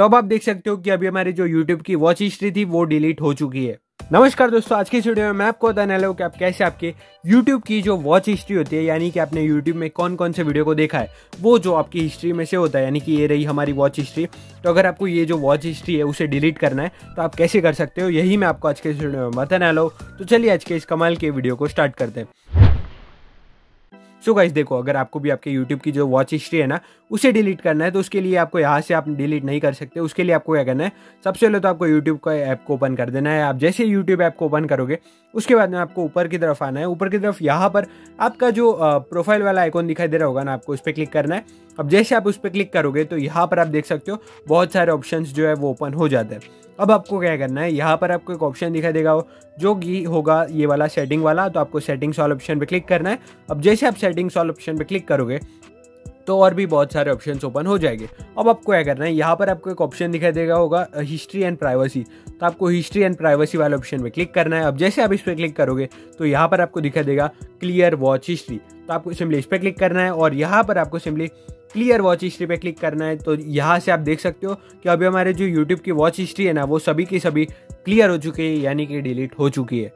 तो अब आप देख सकते हो कि अभी हमारी जो यूट्यूब की वॉच हिस्ट्री थी, वो डिलीट हो चुकी है। नमस्कार दोस्तों, आज की वीडियो में मैं आपको बताने हूँ कि आप कैसे आपके YouTube की जो वॉच हिस्ट्री होती है, यानी कि आपने YouTube में कौन कौन से वीडियो को देखा है, वो जो आपकी हिस्ट्री में से होता है, यानी कि ये रही हमारी वॉच हिस्ट्री तो अगर आपको ये जो वॉच हिस्ट्री है, उसे डिलीट करना है तो आप कैसे कर सकते हो, यही मैं आपको आज के वीडियो में बताने हूँ। तो चलिए आज के इस कमाल के वीडियो को स्टार्ट करते हैं। सो गाइस देखो, अगर आपको भी आपके यूट्यूब की जो वॉच हिस्ट्री है ना, उसे डिलीट करना है तो उसके लिए आपको यहाँ से आप डिलीट नहीं कर सकते। उसके लिए आपको क्या करना है, सबसे पहले तो आपको यूट्यूब का ऐप को ओपन कर देना है। आप जैसे यूट्यूब ऐप को ओपन करोगे, उसके बाद में आपको ऊपर की तरफ़ आना है। ऊपर की तरफ़ यहाँ पर आपका जो प्रोफ़ाइल वाला आइकॉन दिखाई दे रहा होगा ना, आपको उस पर क्लिक करना है। अब जैसे आप उस पर क्लिक करोगे तो यहाँ पर आप देख सकते हो, बहुत सारे ऑप्शन जो है वो ओपन हो जाते हैं। अब आपको क्या करना है? यहाँ पर आपको एक ऑप्शन दिखाई देगा जो कि होगा ये वाला सेटिंग वाला तो आपको सेटिंग्स वाले ऑप्शन पर क्लिक करना है। अब जैसे आप सेटिंग्स वाले ऑप्शन पर क्लिक करोगे तो और भी बहुत सारे ऑप्शन ओपन हो जाएँगे। अब आपको क्या करना है? यहाँ पर आपको एक ऑप्शन दिखाई देगा होगा हिस्ट्री एंड प्राइवेसी तो आपको हिस्ट्री एंड प्राइवेसी वाले ऑप्शन पे क्लिक करना है। अब जैसे आप इस पर क्लिक करोगे तो यहाँ पर आपको दिखाई देगा क्लियर वॉच हिस्ट्री तो आपको सिंपली इस पर क्लिक करना है और यहाँ पर आपको सिंपली क्लियर वॉच हिस्ट्री पे क्लिक करना है तो यहाँ से आप देख सकते हो कि अभी हमारे जो यूट्यूब की वॉच हिस्ट्री है ना, वो सभी की सभी क्लियर हो चुकी है, यानी कि डिलीट हो चुकी है।